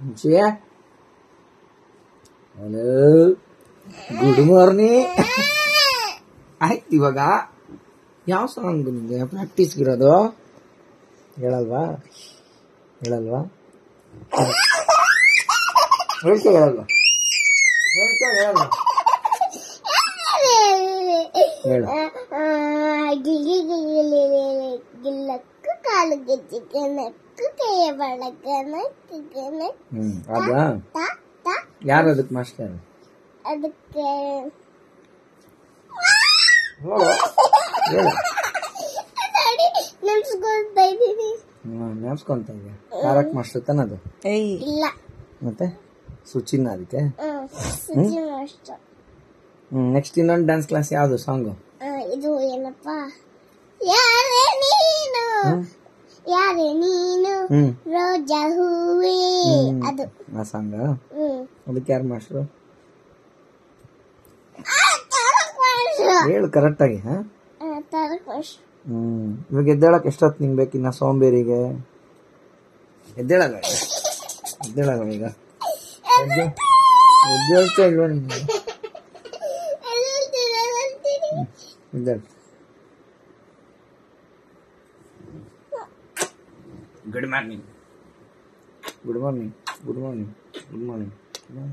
ಹಂಚಿ hello good morning ಆಯ್ತು ಇವಾಗ ಯಾವ ಸಾಂಗ್ ನಿಂಗೆ ಪ್ರಾಕ್ಟೀಸ್ಗಿರೋದು ಹೇಳಲ್ವಾ ಹೇಳಲ್ವಾ ಹೇಳ್ಕೊ ಹೇಳಲ್ವಾ ಹೇಳ್ಕೊ ಹೇಳಲ್ವಾ ಹೇಳು ಗಿಲಿ ಗಿಲಿ ಗಿಲ್ಲಕ್ಕು ಕಾಲು ಗೆಜ್ಜಿಗೆ ನಕ್ಕು ಕೈಯ ಹ್ಮ್ ಅದ ಯಾರು ಅದಕ್ಕೆ ಮಾಸ್ಟರ್? ಅದಕ್ಕೆ ನೆನ್ಸ್ಕೊಂತ ಇದೀನಿ ನೆನ್ಸ್ಕೊಂತ ಇದೆಯಾ? ತಾರಕ್ ಮಾಸ್ಟರ್ ತಾನದು ಇಲ್ಲ. ಮತ್ತೆ? ಸುಚಿನ್ನ ಅದಕ್ಕೆ ನೆಕ್ಸ್ಟ್ ಇನ್ನೊಂದು ಡ್ಯಾನ್ಸ್ ಕ್ಲಾಸ್ ಯಾವ್ದು ಸಾಂಗು ಆ, ಇದು ಏನಪ್ಪ? ಯಾರೇ ನೀನು? ಯಾರೇ ನೀನು ರೋಜಾ ಹೂವೇ. ಅದು. ಆ ಸಾಂಗ ಅದಕ್ಕೆ ಯಾರು ಮಾಸ್ಟ್ರು ಆ, ಕರೆಕ್ಟ್ ಆಗಿ ಹೇಳು ಕರೆಕ್ಟಾಗಿ ಹಾ. ಹ್ಮ್. ಇವಾಗ ಎದ್ದೇಳಕ್ ಎಷ್ಟೊತ್ತು ನಿಂಗೆ ಬೇಕಿನ್ನ ಸೋಂಬೇರಿಗೆ ಎದ್ದೇಳಲ್ಲ ಎದ್ದೇಳಲ್ಲ ಈಗ? ಎದ್ದೆ- ಎದ್ದೇಳ್ತಾ ಇಲ್ವಾ ಎದ್ದೇಳ್ತೀನಿ. ಎದ್ದೇಳು. Good morning good morning good morning good morning